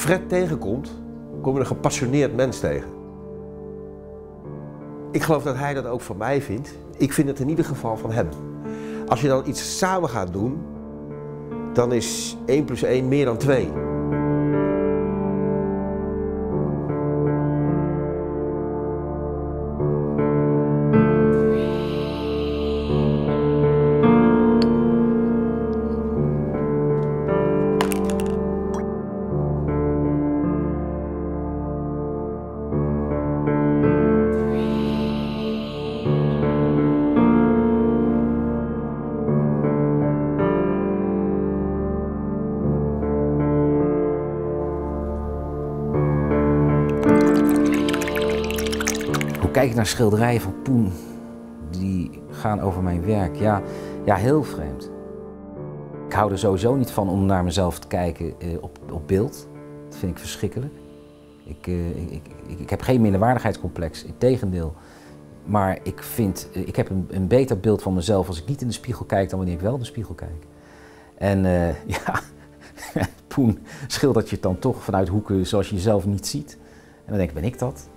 Fred tegenkomt, kom je een gepassioneerd mens tegen. Ik geloof dat hij dat ook van mij vindt. Ik vind het in ieder geval van hem. Als je dan iets samen gaat doen, dan is 1 plus 1 meer dan 2. Kijk naar schilderijen van Poen die gaan over mijn werk? Ja, ja heel vreemd. Ik hou er sowieso niet van om naar mezelf te kijken eh, op, op beeld. Dat vind ik verschrikkelijk. Ik, eh, ik, ik, ik, heb geen minderwaardigheidscomplex, integendeel. Maar ik, vind, eh, ik heb een, een beter beeld van mezelf als ik niet in de spiegel kijk dan wanneer ik wel in de spiegel kijk. En ja, Poen schildert je dan toch vanuit hoeken zoals je jezelf niet ziet. En dan denk ik, ben ik dat?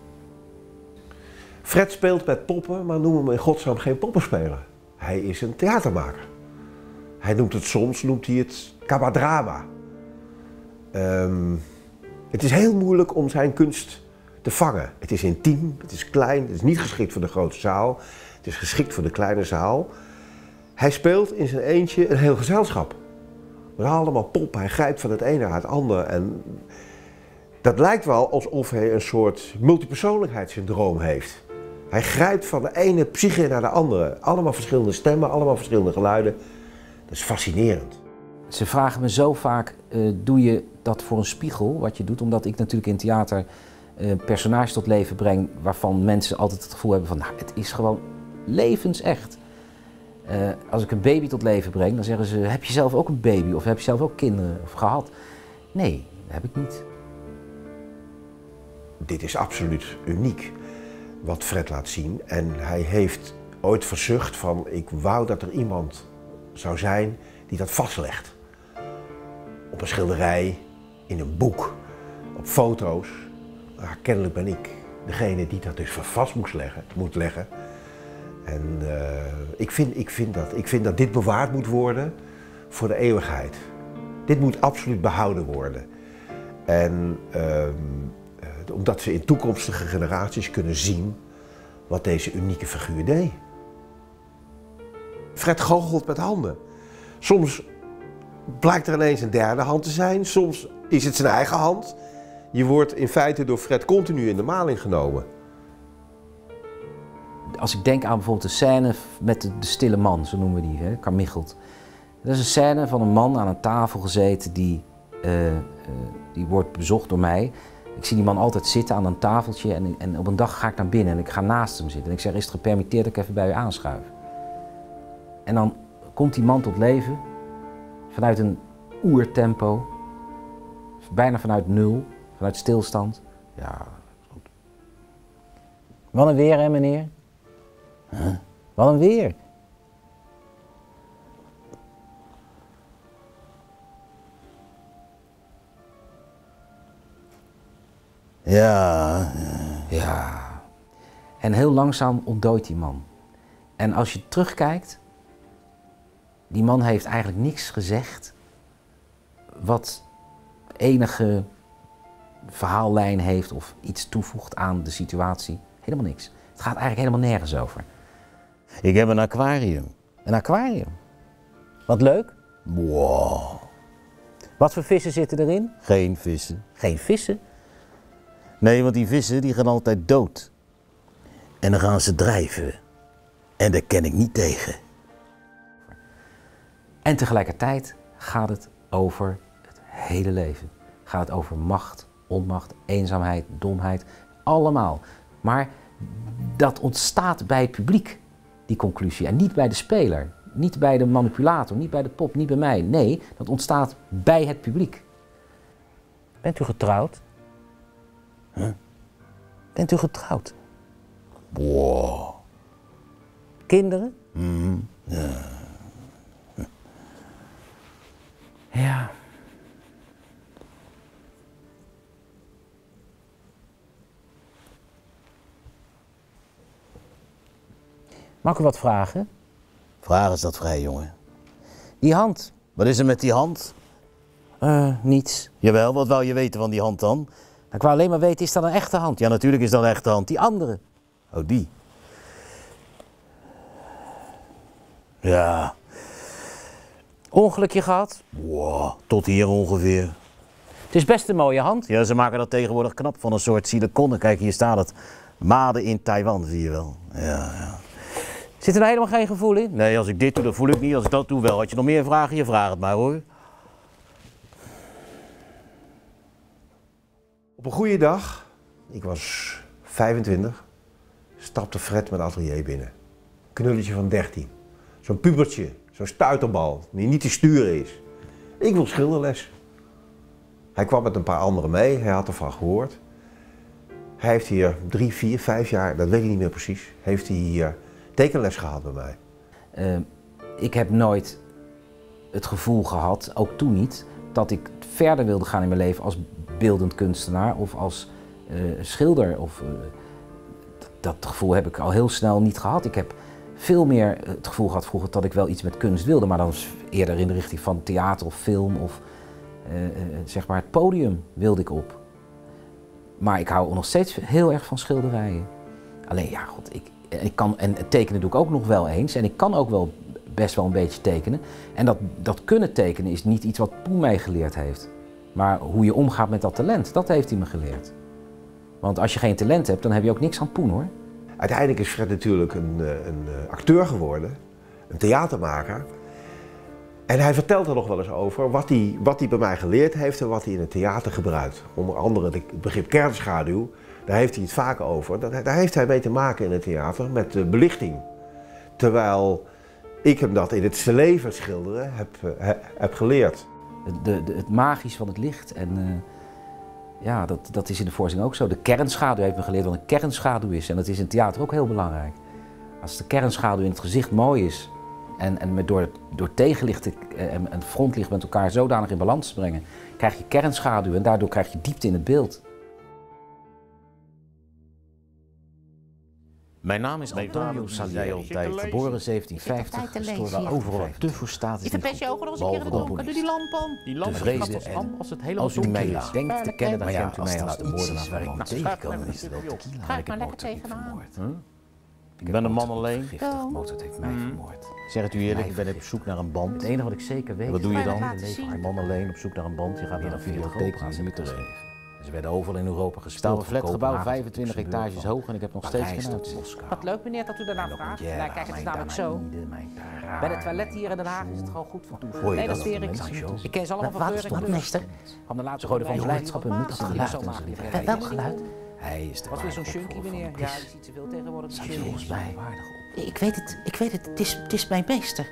Fred speelt met poppen, maar noem hem in godsnaam geen poppenspeler. Hij is een theatermaker. Hij noemt het soms, noemt hij het cabadrama. Ehm, het is heel moeilijk om zijn kunst te vangen. Het is intiem, het is klein, het is niet geschikt voor de grote zaal. Het is geschikt voor de kleine zaal. Hij speelt in zijn eentje een heel gezelschap. Met allemaal pop, hij grijpt van het ene naar het andere. En dat lijkt wel alsof hij een soort multipersoonlijkheidssyndroom heeft. Hij grijpt van de ene psyche naar de andere. Allemaal verschillende stemmen, allemaal verschillende geluiden. Dat is fascinerend. Ze vragen me zo vaak, eh, doe je dat voor een spiegel, wat je doet? Omdat ik natuurlijk in theater uh, personages tot leven breng waarvan mensen altijd het gevoel hebben van, nou, het is gewoon levensecht. Uh, als ik een baby tot leven breng, dan zeggen ze, heb je zelf ook een baby? Of heb je zelf ook kinderen of gehad? Nee, dat heb ik niet. Dit is absoluut uniek wat Fred laat zien. En hij heeft ooit verzucht van, ik wou dat er iemand zou zijn die dat vastlegt. Op een schilderij, in een boek, op foto's. Maar kennelijk ben ik degene die dat dus vast moest leggen, moet leggen. En uh, ik, vind, ik, vind dat, ik vind dat dit bewaard moet worden voor de eeuwigheid. Dit moet absoluut behouden worden. En uh, omdat ze in toekomstige generaties kunnen zien wat deze unieke figuur deed. Fred goochelt met handen. Soms blijkt er ineens een derde hand te zijn, soms is het zijn eigen hand. Je wordt in feite door Fred continu in de maling genomen. Als ik denk aan bijvoorbeeld de scène met de, stille man, zo noemen we die, hè, Carmichelt. Dat is een scène van een man aan een tafel gezeten die, uh, uh, die wordt bezocht door mij. Ik zie die man altijd zitten aan een tafeltje en, en, op een dag ga ik naar binnen en ik ga naast hem zitten. En ik zeg, is het gepermitteerd dat ik even bij u aanschuif? En dan komt die man tot leven vanuit een oertempo, bijna vanuit nul, vanuit stilstand. Ja, goed. Wat een weer hè meneer? Wat een weer. Ja. Ja. En heel langzaam ontdooit die man. En als je terugkijkt, die man heeft eigenlijk niks gezegd wat enige verhaallijn heeft of iets toevoegt aan de situatie. Helemaal niks. Het gaat eigenlijk helemaal nergens over. Ik heb een aquarium. Een aquarium? Wat leuk. Wow. Wat voor vissen zitten erin? Geen vissen. Geen vissen? Nee, want die vissen die gaan altijd dood. En dan gaan ze drijven. En daar ken ik niet tegen. En tegelijkertijd gaat het over het hele leven. Gaat het over macht, onmacht, eenzaamheid, domheid, allemaal. Maar dat ontstaat bij het publiek, die conclusie, en niet bij de speler. Niet bij de manipulator, niet bij de pop, niet bij mij. Nee, dat ontstaat bij het publiek. Bent u getrouwd? Bent u getrouwd? Wow. Kinderen? Mm-hmm. Ja. Ja. Mag ik u wat vragen? Vragen is dat vrij, jongen. Die hand. Wat is er met die hand? Eh, niets. Jawel, wat wou je weten van die hand dan? Ik wou alleen maar weten, is dat een echte hand? Ja, natuurlijk is dat een echte hand. Die andere. Oh, die. Ja, Ongelukje gehad? wow, tot hier ongeveer. Het is best een mooie hand. Ja, ze maken dat tegenwoordig knap van een soort siliconen. Kijk, hier staat het. Made in Taiwan, zie je wel. Ja, ja. Zit er nou helemaal geen gevoel in? Nee, als ik dit doe, dan voel ik niet. Als ik dat doe, wel. Had je nog meer vragen, je vraagt het maar hoor. Op een goede dag, ik was 25, stapte Fred mijn atelier binnen. Knulletje van 13. Zo'n pubertje, zo'n stuiterbal, die niet te sturen is. Ik wil schilderles. Hij kwam met een paar anderen mee, hij had ervan gehoord. Hij heeft hier drie, vier, vijf jaar, dat weet ik niet meer precies, heeft hij hier tekenles gehad bij mij. Eh, ik heb nooit het gevoel gehad, ook toen niet, dat ik verder wilde gaan in mijn leven als beeldend kunstenaar of als eh, schilder. Of, eh, dat, gevoel heb ik al heel snel niet gehad. Ik heb veel meer het gevoel gehad vroeger dat ik wel iets met kunst wilde, maar dan eerder in de richting van theater of film of eh, eh, zeg maar het podium wilde ik op. Maar ik hou nog steeds heel erg van schilderijen. Alleen ja, god, ik, ik kan, en tekenen doe ik ook nog wel eens. En ik kan ook wel best wel een beetje tekenen. En dat, dat kunnen tekenen is niet iets wat Poen mij geleerd heeft. Maar hoe je omgaat met dat talent, dat heeft hij me geleerd. Want als je geen talent hebt, dan heb je ook niks aan Poen hoor. Uiteindelijk is Fred natuurlijk een, eh, een eh, acteur geworden, een theatermaker. En hij vertelt er nog wel eens over wat hij, wat bij mij geleerd heeft en wat hij in het theater gebruikt. Onder andere de- het begrip kernschaduw, daar heeft hij het vaak over. Daar heeft hij mee te maken in het theater met de belichting. Terwijl ik hem dat in het leven schilderen heb, eh, he- heb geleerd. Het- De, het magisch van het licht. En eh, ja, dat, dat is in de voorstelling ook zo. De kernschaduw heeft me geleerd wat een kernschaduw is. En dat is in theater ook heel belangrijk. Als de kernschaduw in het gezicht mooi is en, en met door, door tegenlicht eh, en, en frontlicht met elkaar zodanig in balans te brengen, krijg je kernschaduw en daardoor krijg je diepte in het beeld. Mijn naam is Antonio Salieri, geboren 1750, gestorven overal te voor staat de keer Behalve? Doe die lamp aan. Die lamp als en als het hele Als u mij is. denkt te kennen, dan kent u mij als de moordenaar waar ik van niet Mozart. tegen kan, is. Ga ik maar lekker tegenaan. Ik ben een man alleen. Giftig, Mozart heeft mij vermoord. Ik zeg het u eerlijk, ik ben op zoek naar een Het band. enige wat ik zeker weet. Wat doe je dan? Een man alleen op zoek naar een band. Je gaat naar een videotheek, opera's niet meer Ze werden overal in Europa gespeeld. Van flatgebouw, Kopenhagen 25 tot etages hoog en ik heb nog steeds geen uitzicht. Moskou. Wat leuk meneer dat u daarna vraagt. Ja, kijk, het is namelijk zo. Bij de toilet hier in Den Haag is het gewoon goed voor Hoor je Nee, dat zweer ik. Ik ken ze allemaal van Wat kleur is meester? Van de laatste Ze gooiden van blijdschap en moed Dat dat is geluid zijn. Welk geluid? Hij is de Wat weer zo'n voor meneer. Ja, die ziet zoveel tegenwoordig. Chunky. volgens mij. Ik weet het, ik weet het. Het is, het is mijn meester.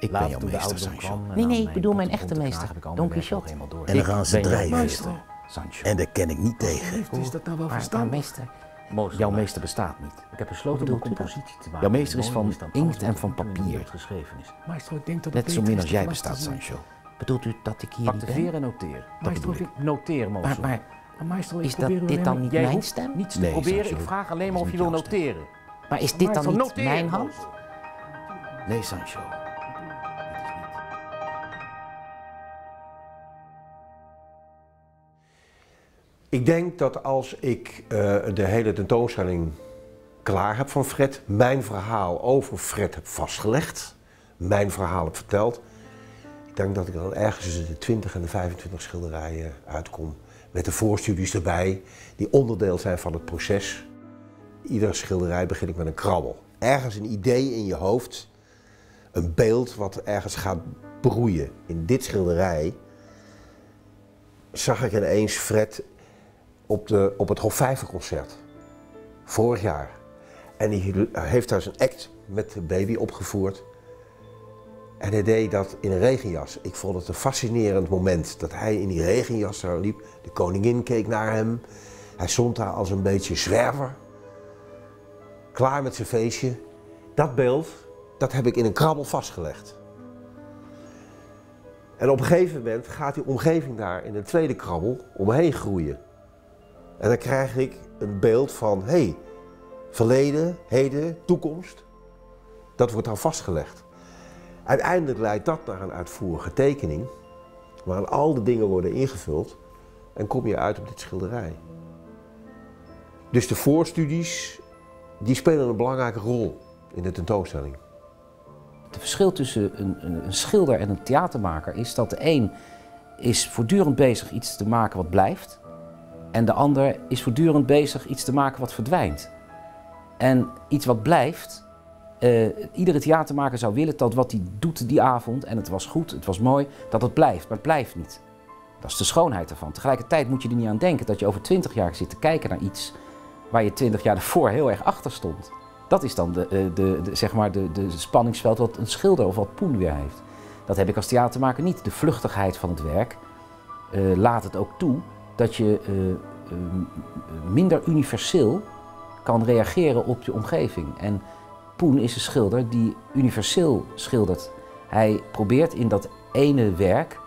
Ik ben jouw meester, Sancho. Nee, nee, ik bedoel mijn echte meester, Don Quixote. En dan gaan ze drijven. Sancho. En daar ken ik niet tegen. Is dat nou wel maar meester, Jouw meester bestaat niet. Ik heb besloten om een compositie te maken. Jouw meester is van inkt en van er papier. geschreven is. Maestro, ik denk dat Net zo min als jij bestaat. Sancho. bedoelt u dat ik hier Pak niet en noteer. Maestro, ik. Noteer, Maar, Mozart. maar, maar maestro, ik is dat dit dan niet mijn stem? niets te Nee, proberen. Sancho. Ik vraag alleen maar of je wil niet noteren. maar is dit dan niet mijn hand? Nee, Sancho. Ik denk dat als ik eh, de hele tentoonstelling klaar heb van Fred, mijn verhaal over Fred heb vastgelegd, mijn verhaal heb verteld, ik denk dat ik dan ergens tussen de 20 en de 25 schilderijen uitkom. Met de voorstudies erbij, die onderdeel zijn van het proces. Iedere schilderij begin ik met een krabbel. Ergens een idee in je hoofd, een beeld wat ergens gaat broeien. In dit schilderij zag ik ineens Fred op, de, op het Hofvijverconcert. Vorig jaar. En hij heeft daar zijn act met de baby opgevoerd. En hij deed dat in een regenjas. Ik vond het een fascinerend moment dat hij in die regenjas daar liep. De koningin keek naar hem. Hij stond daar als een beetje zwerver. Klaar met zijn feestje. Dat beeld, dat heb ik in een krabbel vastgelegd. En op een gegeven moment gaat die omgeving daar in een tweede krabbel omheen groeien. En dan krijg ik een beeld van, hé, hey, verleden, heden, toekomst. Dat wordt dan vastgelegd. Uiteindelijk leidt dat naar een uitvoerige tekening, waarin al de dingen worden ingevuld en kom je uit op dit schilderij. Dus de voorstudies, die spelen een belangrijke rol in de tentoonstelling. Het verschil tussen een, een, een schilder en een theatermaker is dat de een is voortdurend bezig iets te maken wat blijft. En de ander is voortdurend bezig iets te maken wat verdwijnt. En iets wat blijft, uh, iedere theatermaker zou willen dat wat hij doet die avond, en het was goed, het was mooi, dat het blijft. Maar het blijft niet. Dat is de schoonheid ervan. Tegelijkertijd moet je er niet aan denken dat je over twintig jaar zit te kijken naar iets waar je twintig jaar ervoor heel erg achter stond. Dat is dan de, de, de, zeg maar de, de spanningsveld wat een schilder of wat Poen weer heeft. Dat heb ik als theatermaker niet. De vluchtigheid van het werk uh, laat het ook toe dat je uh, uh, minder universeel kan reageren op je omgeving. En Poen is een schilder die universeel schildert. Hij probeert in dat ene werk,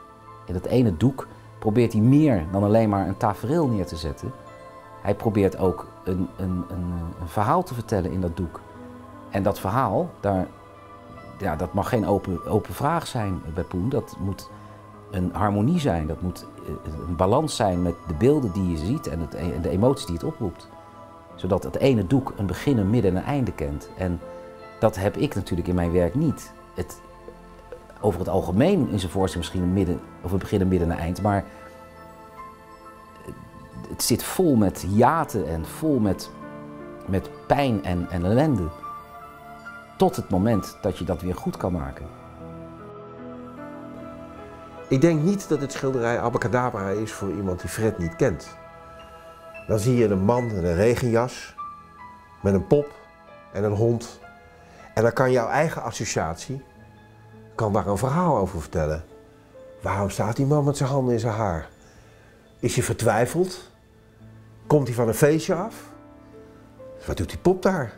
in dat ene doek, probeert hij meer dan alleen maar een tafereel neer te zetten. Hij probeert ook een, een, een, een verhaal te vertellen in dat doek. En dat verhaal, daar, ja, dat mag geen open, open vraag zijn bij Poen. Dat moet een harmonie zijn. Dat moet eh, een balans zijn met de beelden die je ziet en het, e-, de emoties die het oproept. Zodat het ene doek een begin, een midden en een einde kent. En dat heb ik natuurlijk in mijn werk niet. Het, over het algemeen in zijn voorstel misschien een midden, of een begin, een midden en een eind. Maar het zit vol met jaten en vol met, met pijn en, en ellende. Tot het moment dat je dat weer goed kan maken. Ik denk niet dat het schilderij Abacadabra is voor iemand die Fred niet kent. Dan zie je een man in een regenjas, met een pop en een hond. En dan kan jouw eigen associatie kan daar een verhaal over vertellen. Waarom staat die man met zijn handen in zijn haar? Is hij vertwijfeld? Komt hij van een feestje af? Wat doet die pop daar?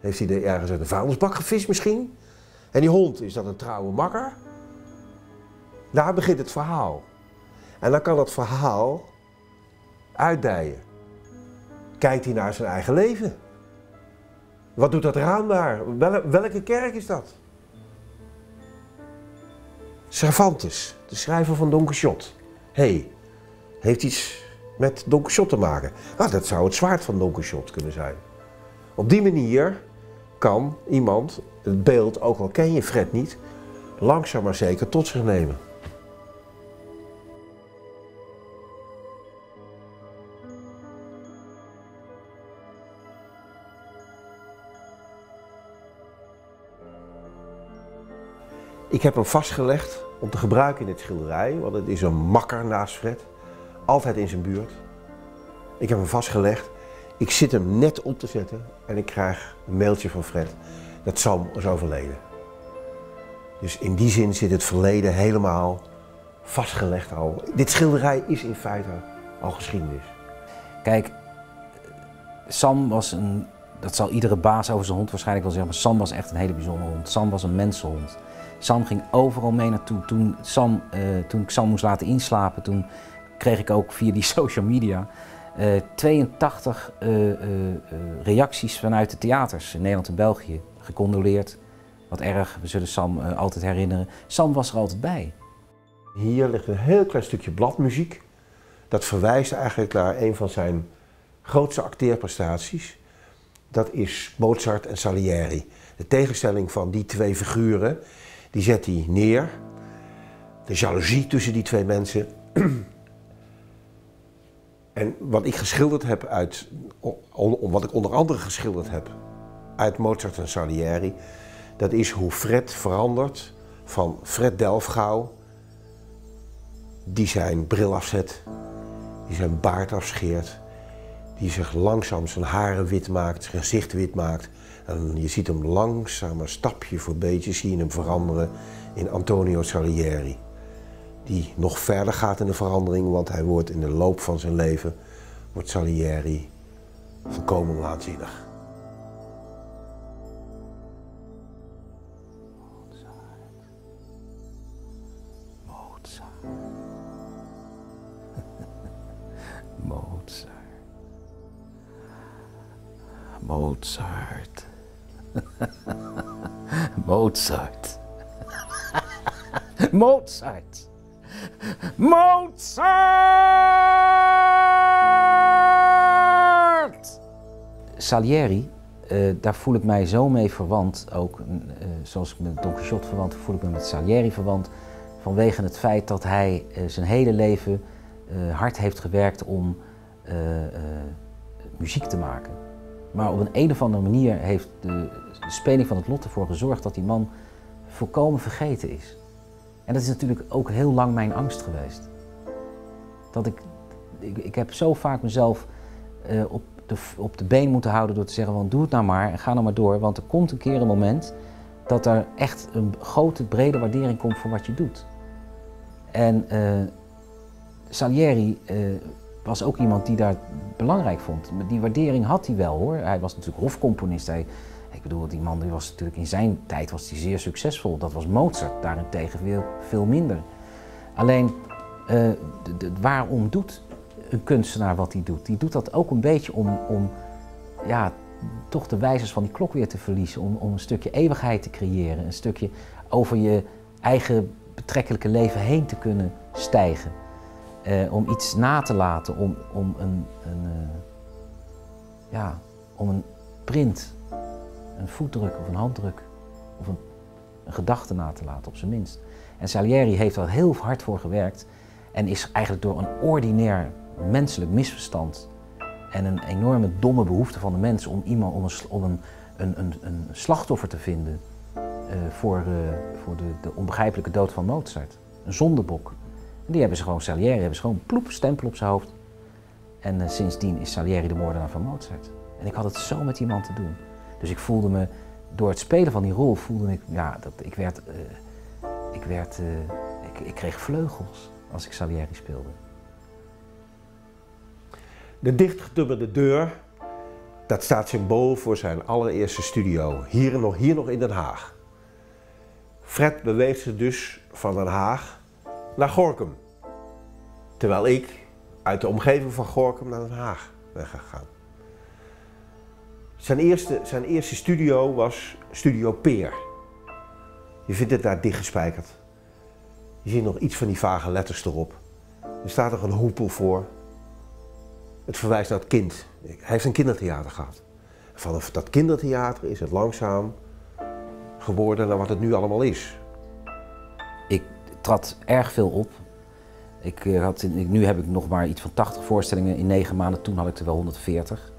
Heeft hij er ergens uit een vuilnisbak gevist misschien? En die hond, is dat een trouwe makker? Daar begint het verhaal. En dan kan dat verhaal uitdijen. Kijkt hij naar zijn eigen leven? Wat doet dat raam daar? welke kerk is dat? Cervantes, de schrijver van Don Quixote. hey, heeft iets met Don Quixote te maken. Nou, dat zou het zwaard van Don Quixote kunnen zijn. Op die manier kan iemand het beeld, ook al ken je Fred niet, langzaam maar zeker tot zich nemen. Ik heb hem vastgelegd om te gebruiken in het schilderij, want het is een makker naast Fred. Altijd in zijn buurt. Ik heb hem vastgelegd. Ik zit hem net op te zetten en ik krijg een mailtje van Fred dat Sam is overleden. Dus in die zin zit het verleden helemaal vastgelegd al. Dit schilderij is in feite al geschiedenis. Kijk, Sam was een, dat zal iedere baas over zijn hond waarschijnlijk wel zeggen, maar Sam was echt een hele bijzondere hond. Sam was een mensenhond. Sam ging overal mee naartoe. Toen, Sam, uh, toen ik Sam moest laten inslapen, toen kreeg ik ook via die social media uh, 82 uh, reacties vanuit de theaters in Nederland en België. Gecondoleerd. Wat erg, we zullen Sam eh, altijd herinneren. Sam was er altijd bij. Hier ligt een heel klein stukje bladmuziek. Dat verwijst eigenlijk naar een van zijn grootste acteerprestaties. Dat is Mozart en Salieri. De tegenstelling van die twee figuren die zet hij neer. De jaloezie tussen die twee mensen. en wat ik geschilderd heb uit, wat ik onder andere geschilderd heb uit Mozart en Salieri, dat is hoe Fred verandert van Fred Delfgauw, die zijn bril afzet, die zijn baard afscheert, die zich langzaam zijn haren wit maakt, zijn gezicht wit maakt, en je ziet hem langzaam, stapje voor beetje, zie je hem veranderen in Antonio Salieri. Die nog verder gaat in de verandering, want hij wordt in de loop van zijn leven, wordt Salieri volkomen waanzinnig. Mozart. Mozart. Mozart. Mozart. Mozart. Salieri, uh, daar voel ik mij zo mee verwant. Ook uh, zoals ik met Don Quixote verwant, voel ik me met Salieri verwant. Vanwege het feit dat hij uh, zijn hele leven hard heeft gewerkt om muziek te maken. Maar op een, een of andere manier heeft de, de speling van het lot ervoor gezorgd dat die man volkomen vergeten is. En dat is natuurlijk ook heel lang mijn angst geweest. Dat ik, ik, ik heb zo vaak mezelf uh, op, de, op de been moeten houden door te zeggen van doe het nou maar en ga nou maar door. Want er komt een keer een moment dat er echt een grote, brede waardering komt voor wat je doet. En uh, Salieri uh, was ook iemand die daar belangrijk vond. Die waardering had hij wel hoor. Hij was natuurlijk hofcomponist. Hij, ik bedoel, die man die was natuurlijk in zijn tijd was hij zeer succesvol. Dat was Mozart daarentegen veel, veel minder. Alleen, de, waarom doet een kunstenaar wat hij doet? Die doet dat ook een beetje om, om ja, toch de wijzers van die klok weer te verliezen. Om, om een stukje eeuwigheid te creëren. Een stukje over je eigen betrekkelijke leven heen te kunnen stijgen. Uh, om iets na te laten, om, om een, een uh, ja, om een print een voetdruk of een handdruk of een, een gedachte na te laten, op zijn minst. En Salieri heeft daar heel hard voor gewerkt en is eigenlijk door een ordinair menselijk misverstand en een enorme domme behoefte van de mens om, iemand, om, een, een, een, een, slachtoffer te vinden uh, voor, voor de, de, onbegrijpelijke dood van Mozart. Een zondebok. Die hebben ze gewoon, Salieri hebben ze gewoon ploep, stempel op zijn hoofd. En uh, sindsdien is Salieri de moordenaar van Mozart. En ik had het zo met die man te doen. Dus ik voelde me, door het spelen van die rol, voelde ik, ja, dat ik werd, uh, ik werd, uh, ik, ik, kreeg vleugels als ik Salieri speelde. De dichtgetubberde deur, dat staat symbool voor zijn allereerste studio, hier nog, hier nog in Den Haag. Fred beweegt zich dus van Den Haag naar Gorkum. Terwijl ik uit de omgeving van Gorkum naar Den Haag ben gegaan. Zijn eerste, zijn eerste studio was Studio Peer. Je vindt het daar dichtgespijkerd. Je ziet nog iets van die vage letters erop. Er staat nog een hoepel voor. Het verwijst naar het kind. Hij heeft een kindertheater gehad. Van dat kindertheater is het langzaam geworden naar wat het nu allemaal is. Trad erg veel op. Ik eh, had, nu heb ik nog maar iets van 80 voorstellingen in negen maanden. Toen had ik er wel 140.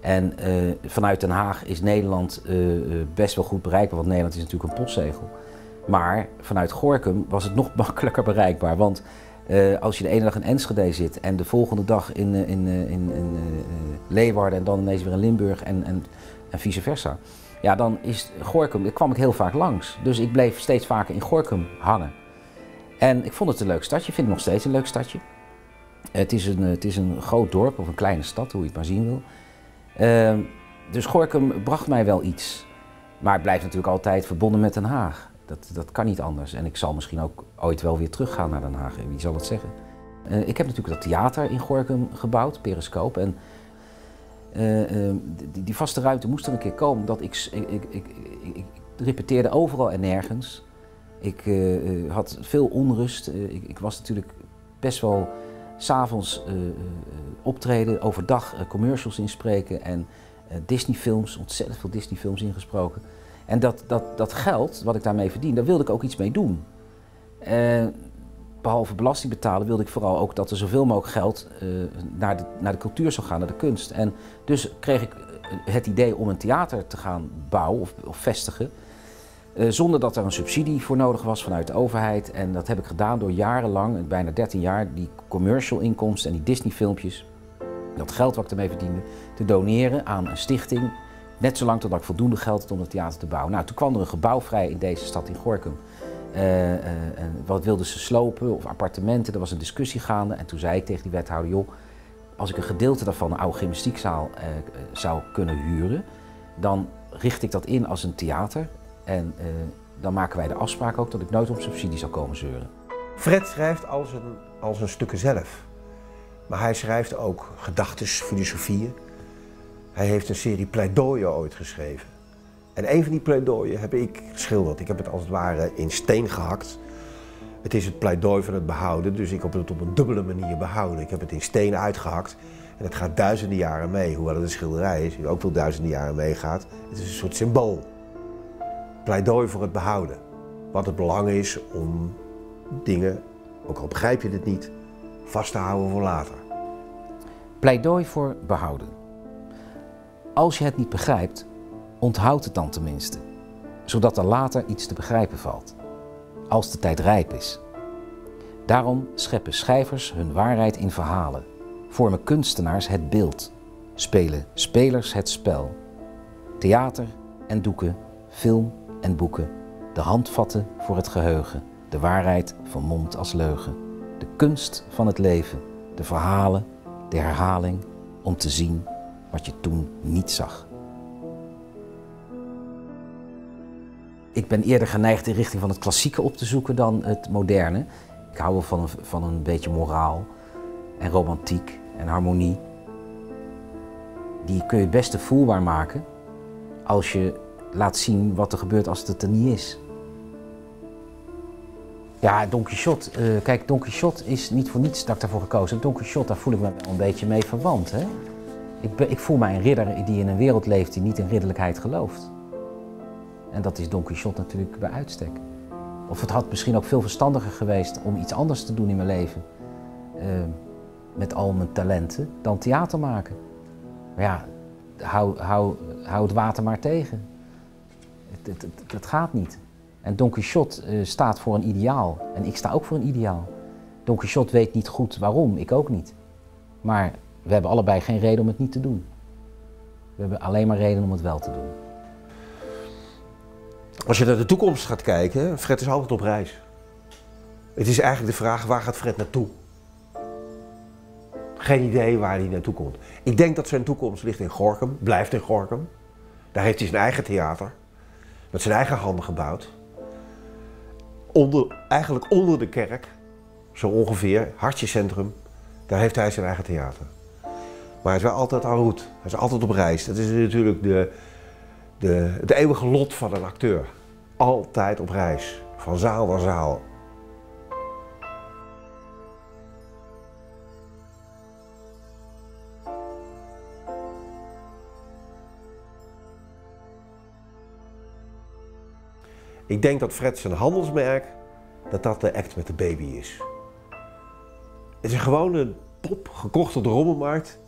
En uh, vanuit Den Haag is Nederland uh, best wel goed bereikbaar, want Nederland is natuurlijk een postzegel. Maar vanuit Gorkum was het nog makkelijker bereikbaar. Want als je de ene dag in Enschede zit en de volgende dag in, in, in, in Leeuwarden en dan ineens weer in Limburg en, en, en vice versa. Ja, dan is Gorkum, daar kwam ik heel vaak langs. Dus ik bleef steeds vaker in Gorkum hangen. En ik vond het een leuk stadje, ik vind het nog steeds een leuk stadje. Het is een, het is een groot dorp of een kleine stad, hoe je het maar zien wil. Uh, dus Gorkum bracht mij wel iets. Maar blijft natuurlijk altijd verbonden met Den Haag. Dat, dat kan niet anders. En ik zal misschien ook ooit wel weer teruggaan naar Den Haag. Wie zal het zeggen? Uh, ik heb natuurlijk dat theater in Gorkum gebouwd, Periscoop. En uh, uh, die, die, vaste ruimte moest er een keer komen. Dat ik, ik, ik, ik repeteerde overal en nergens. Ik had veel onrust. ik, was natuurlijk best wel s'avonds uh, optreden, overdag commercials inspreken en Disney-films, ontzettend veel Disney-films ingesproken. En dat, dat, dat geld, wat ik daarmee verdien, daar wilde ik ook iets mee doen. behalve belasting betalen, wilde ik vooral ook dat er zoveel mogelijk geld naar, de, naar de cultuur zou gaan, naar de kunst. En dus kreeg ik het idee om een theater te gaan bouwen of, of vestigen. Uh, zonder dat er een subsidie voor nodig was vanuit de overheid. En dat heb ik gedaan door jarenlang, bijna 13 jaar, die commercial inkomsten en die Disney filmpjes, dat geld wat ik ermee verdiende, te doneren aan een stichting. Net zolang totdat ik voldoende geld had om het theater te bouwen. Nou, toen kwam er een gebouw vrij in deze stad in Gorkum. Uh, uh, wat wilden ze slopen of appartementen? Er was een discussie gaande. En toen zei ik tegen die wethouder, joh, als ik een gedeelte daarvan een oude gymnastiekzaal zou kunnen huren, dan richt ik dat in als een theater. En uh, dan maken wij de afspraak ook dat ik nooit op subsidie zal komen zeuren. Fred schrijft als een, als een stukken zelf. Maar hij schrijft ook gedachten, filosofieën. Hij heeft een serie pleidooien ooit geschreven. En een van die pleidooien heb ik geschilderd. Ik heb het als het ware in steen gehakt. Het is het pleidooi van het behouden, dus ik heb het op een dubbele manier behouden. Ik heb het in steen uitgehakt en het gaat duizenden jaren mee. Hoewel het een schilderij is, die ook wel duizenden jaren meegaat. Het is een soort symbool. Pleidooi voor het behouden. Wat het belang is om dingen, ook al begrijp je het niet, vast te houden voor later. Pleidooi voor behouden. Als je het niet begrijpt, onthoud het dan tenminste, zodat er later iets te begrijpen valt, als de tijd rijp is. Daarom scheppen schrijvers hun waarheid in verhalen, vormen kunstenaars het beeld, spelen spelers het spel. Theater en doeken, film en boeken, de handvatten voor het geheugen, de waarheid van mond als leugen, de kunst van het leven, de verhalen, de herhaling, om te zien wat je toen niet zag. Ik ben eerder geneigd in richting van het klassieke op te zoeken dan het moderne. Ik hou wel van een, van een beetje moraal en romantiek en harmonie. Die kun je het beste voelbaar maken als je laat zien wat er gebeurt als het er niet is. Ja, Don Quixote. Uh, kijk, Don Quixote is niet voor niets dat ik daarvoor gekozen heb. Don Quixote, daar voel ik me wel een beetje mee verwant. Hè? Ik, ik voel mij een ridder die in een wereld leeft die niet in ridderlijkheid gelooft. En dat is Don Quixote natuurlijk bij uitstek. Of het had misschien ook veel verstandiger geweest om iets anders te doen in mijn leven. Uh, met al mijn talenten, dan theater maken. Maar ja, hou, hou, hou het water maar tegen. Dat gaat niet. En Don Quixote uh, staat voor een ideaal. En ik sta ook voor een ideaal. Don Quixote weet niet goed waarom, ik ook niet. Maar we hebben allebei geen reden om het niet te doen. We hebben alleen maar reden om het wel te doen. Als je naar de toekomst gaat kijken, Fred is altijd op reis. Het is eigenlijk de vraag, waar gaat Fred naartoe? Geen idee waar hij naartoe komt. Ik denk dat zijn toekomst ligt in Gorkum, blijft in Gorkum. Daar heeft hij zijn eigen theater, met zijn eigen handen gebouwd. Onder, eigenlijk onder de kerk, zo ongeveer, hartjecentrum, daar heeft hij zijn eigen theater. Maar hij is wel altijd en route, hij is altijd op reis. Dat is natuurlijk de, de, het eeuwige lot van een acteur. Altijd op reis, van zaal naar zaal. Ik denk dat Fred zijn handelsmerk, dat dat de act met de baby is. Het is een gewone pop, gekocht op de rommelmarkt.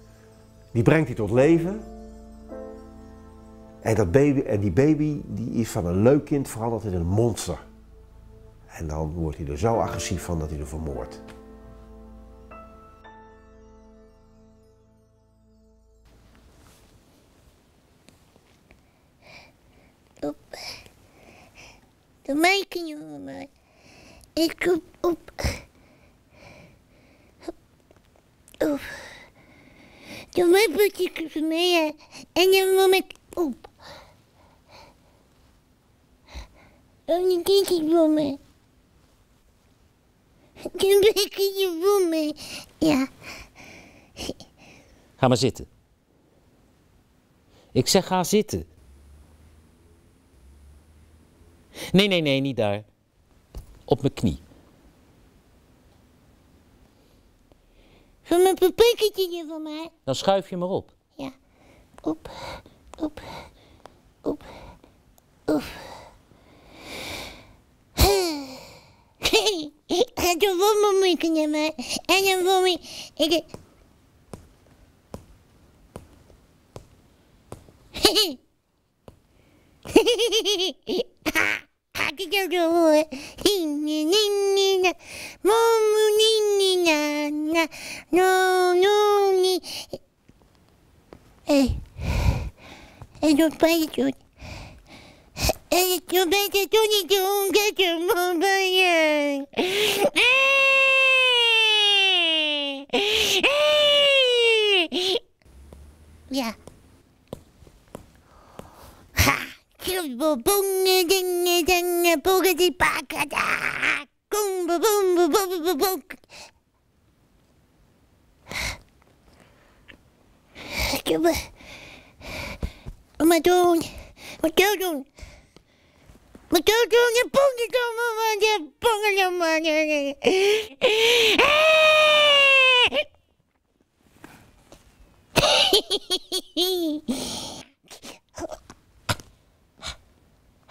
Die brengt hij tot leven. En, dat baby, en die baby die is van een leuk kind veranderd in een monster. En dan wordt hij er zo agressief van dat hij er vermoordt. Ik op. op. Op. De mijpeltje voor mij en dan moet ik op. En een kindje voor me. Een kindje voor me. Ja. Ga maar zitten. Ik zeg ga zitten. Nee, nee, nee, niet daar. Op mijn knie. Van mijn papiertje van mij. Dan schuif je maar op. Ja. Op, op, op, op. En toen vond mijn moeite naar mij. En dan vond ik... ik Ik heb zo hoor. Momo nini na na no no ni. Hé. What Am I doing? What you doing? What you doing? You boogie come on, you boogie come on, you.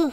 Whew.